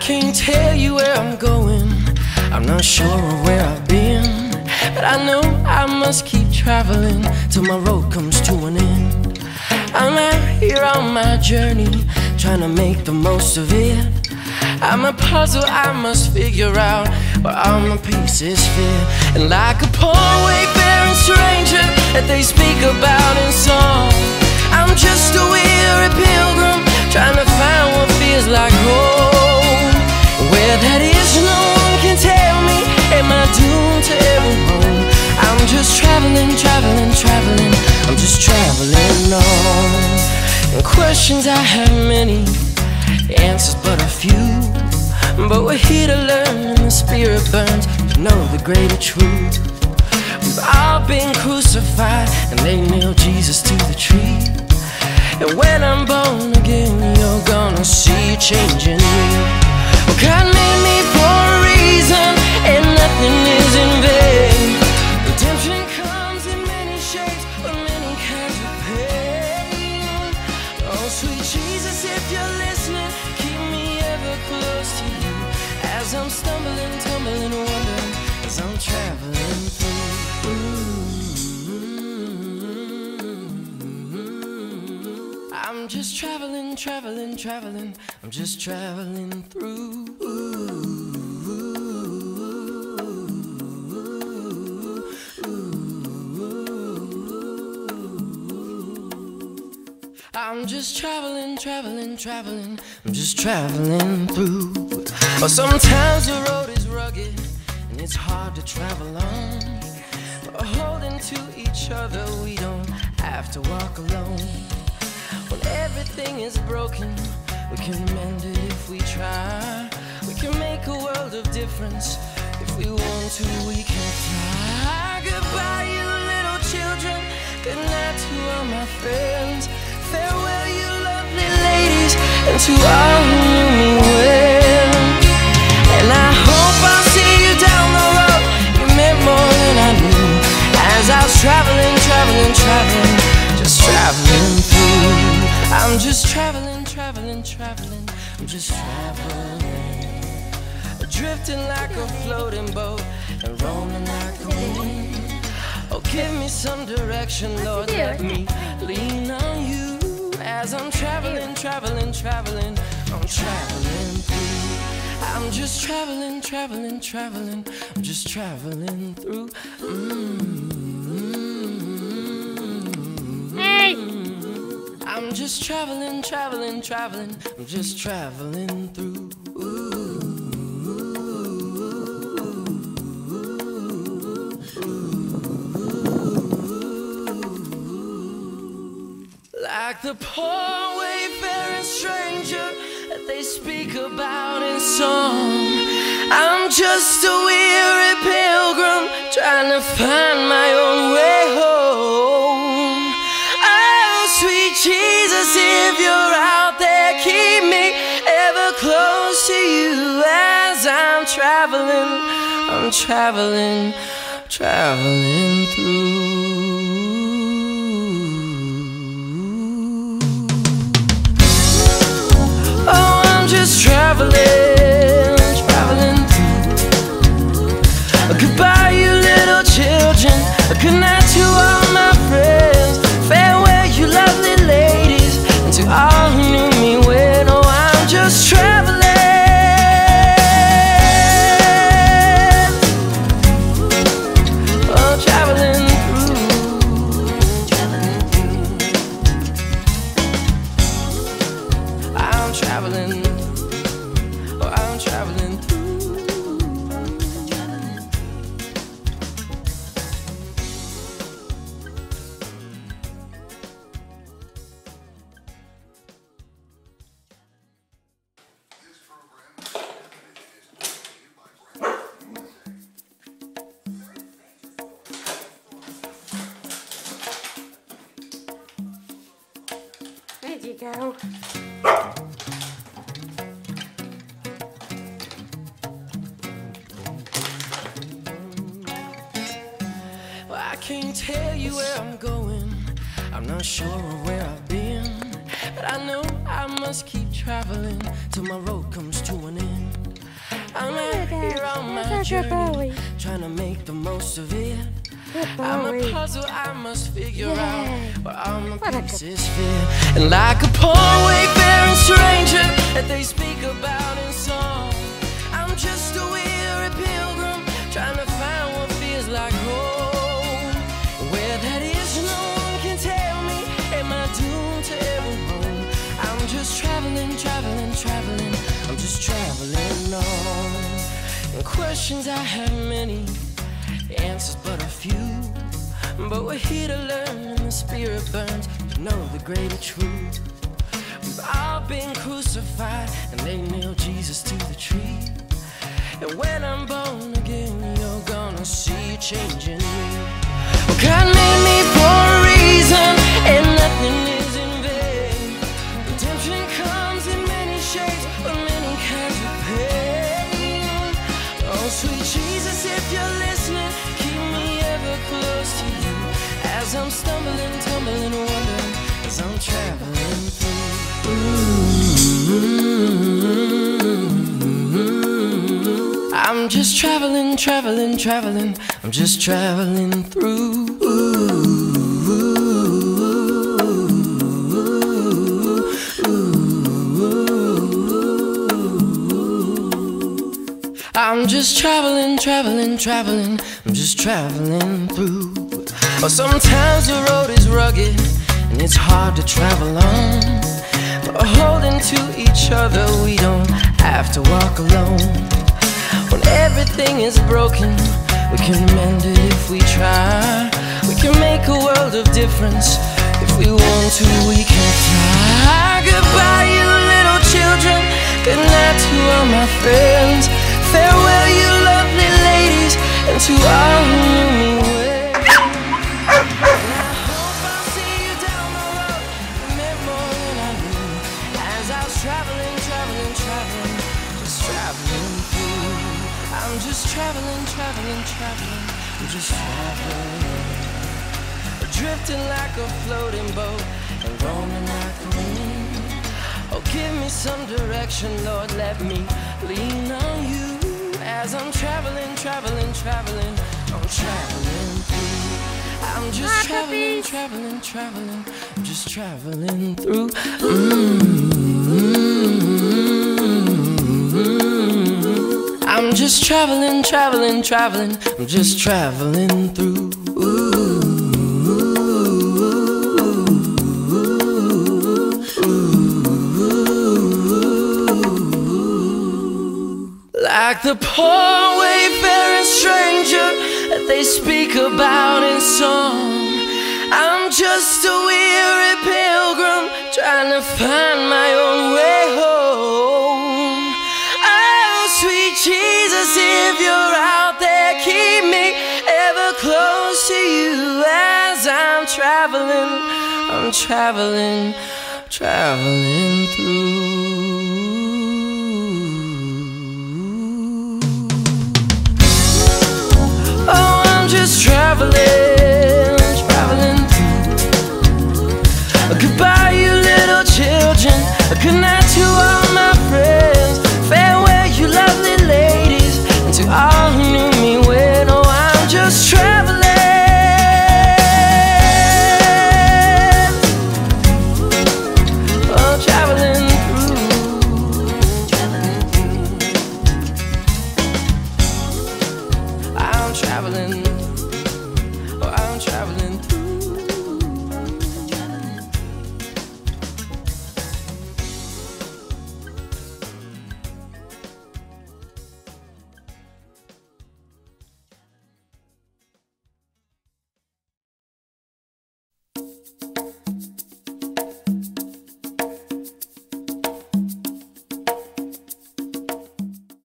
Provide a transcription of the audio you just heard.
can't tell you where I'm going. I'm not sure where I've been. But I know I must keep traveling till my road comes to an end. I'm out here on my journey, trying to make the most of it. I'm a puzzle I must figure out where all my pieces fit. And like a poor wayfaring stranger that they speak about in song, I'm just a weary pilgrim trying to find what feels like home. Where that is, no one can tell me. Am I doomed to ever home? I'm just traveling, traveling, traveling. I'm just traveling on. And questions I have many, answers but a few. But we're here to learn, and the spirit burns to know the greater truth. We've all been crucified, and they nailed Jesus to the tree. And when I'm born again, you're gonna see a change in me. Well, close to you. As I'm stumbling, tumbling, wondering, as I'm traveling through. I'm just traveling, traveling, traveling. I'm just traveling through. I'm just traveling, traveling, traveling. I'm just traveling through. But sometimes the road is rugged and it's hard to travel on. But holding to each other, we don't have to walk alone. When everything is broken, we can mend it if we try. We can make a world of difference if we want to. We can fly. Goodbye, you little children. Good night to all my friends. Farewell, you lovely ladies, and to all who knew me well. And I hope I'll see you down the road. You meant more than I knew. As I was traveling, traveling, traveling, just traveling through. I'm just traveling, traveling, traveling. I'm just traveling. Drifting like a floating boat and rolling like a wind. Oh, give me some direction, Lord. Let me lean on you as I'm traveling, traveling, traveling. I'm traveling through. I'm just traveling, traveling, traveling. I'm just traveling through. Mm. Hey! I'm just traveling, traveling, traveling. I'm just traveling through. Like the poor wayfaring stranger that they speak about in song. I'm just a weary pilgrim trying to find my own way home. Oh, sweet Jesus, if you're out there, keep me ever close to you as I'm traveling. I'm traveling, traveling through. Traveling, traveling through. Goodbye, you little children. Good night to all Where'd you go? Well, I can't tell you where I'm going. I'm not sure where I've been. But I know I must keep traveling till my road comes to an end. I'm out here on my journey, trying to make the most of it. I'm a puzzle I must figure out where all my pieces fit. And like a poor wayfaring stranger that they speak about in song, I'm just a weary pilgrim trying to find what feels like home. Where that is, no one can tell me. Am I doomed to ever home? I'm just traveling, traveling, traveling. I'm just traveling on. And questions I have many answers but a few. But we're here to learn, and the spirit burns to know the greater truth. We've all been crucified, and they nailed Jesus to the tree. And when I'm born again, you're gonna see a change in me. God made me As I'm stumbling, tumbling, wondering, as I'm traveling through. I'm just traveling, traveling, traveling. I'm just traveling through. I'm just traveling, traveling, traveling. I'm just traveling through. But sometimes the road is rugged and it's hard to travel on. But holding to each other, we don't have to walk alone. When everything is broken, we can mend it if we try. We can make a world of difference. If we want to, we can fly. Goodbye, you little children. Good night to all my friends. Farewell, you lovely ladies, and to all Drifting like a floating boat and roaming like the wind. Oh, give me some direction, Lord. Let me lean on you as I'm traveling, traveling, traveling. I'm traveling through. I'm just traveling, traveling, traveling. I'm just traveling through. Mm-hmm. I'm just traveling, traveling, traveling. I'm just traveling through. Like the poor wayfaring stranger that they speak about in song. I'm just a weary pilgrim trying to find my own way home. Oh, sweet Jesus, if you're out there, keep me ever close to you as I'm traveling. I'm traveling, traveling through.